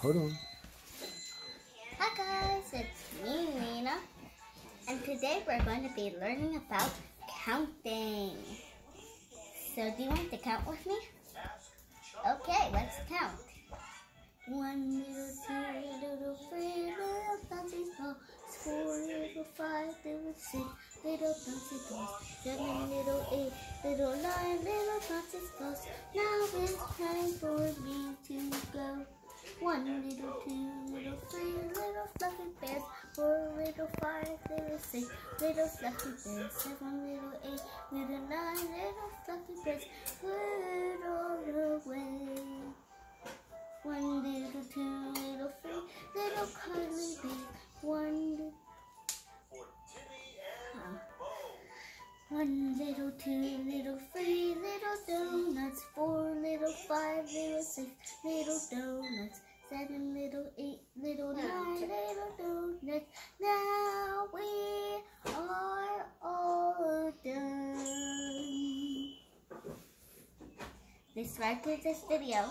Hold on. Hi guys, it's me, Nina. And today we're going to be learning about counting. So do you want to count with me? Okay, let's count. One little, two little, three little, bouncy small, four little, five little, six little, bouncy balls, seven little, eight little, nine little, bouncy balls. Now it's time for me. One little, two little, three little fluffy bears, four little, five little, six little fluffy bears, seven little, eight little, nine little fluffy bears, little away. One little, two little, three little cuddly bears, one little. One little, two little, three little donuts, four little, five little, six little donuts, seven little, eight little, nine little donuts. Now we are all done. Subscribe to this video.